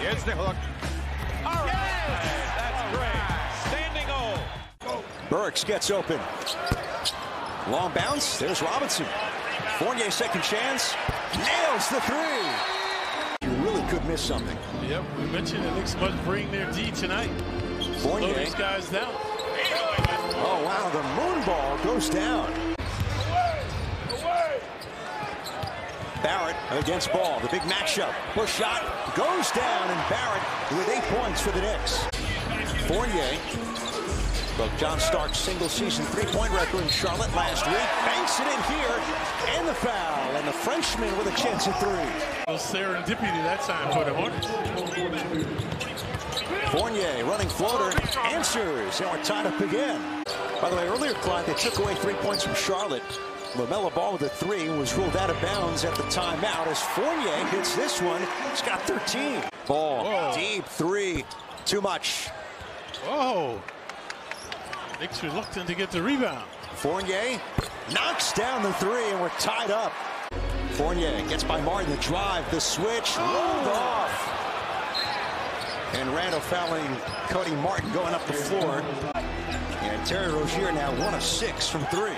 Here's the hook. All right. That's great. Standing O. Burks gets open. Long bounce. There's Robinson. Fournier second chance. Nails the three. You really could miss something. Yep, we mentioned the Knicks must bring their D tonight. Slow these guys down. Oh, wow. The moon ball goes down. Barrett against Ball. The big matchup. Push shot goes down, and Barrett with eight points for the Knicks. Fournier broke John Starks' single season three-point record in Charlotte last week. Banks it in here, and the foul. And the Frenchman with a chance at three. Well, serendipity that time for the Hornets. Fournier running floater, answers, and we're tied up again. By the way, earlier, Clyde, they took away three points from Charlotte. LaMelo Ball with a three was ruled out of bounds at the timeout as Fournier hits this one. He's got 13. Ball, Whoa. deep three, too much. Oh. Knicks reluctant to get the rebound. Fournier knocks down the three, and we're tied up. Fournier gets by Martin, the drive, the switch, rolled oh. off. And Randle fouling Cody Martin going up the floor. And Terry Rozier now one of six from three.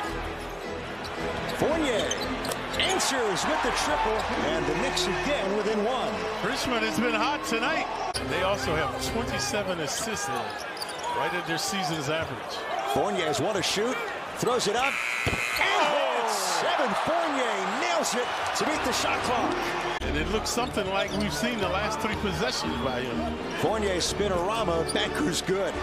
Fournier answers with the triple, and the Knicks again within one. Richmond has been hot tonight. They also have 27 assists right at their season's average. Fournier has one to shoot, throws it up, and hits. Seven Fournier nails it to beat the shot clock. And it looks something like we've seen the last three possessions by him. Fournier spinorama, Banker's good.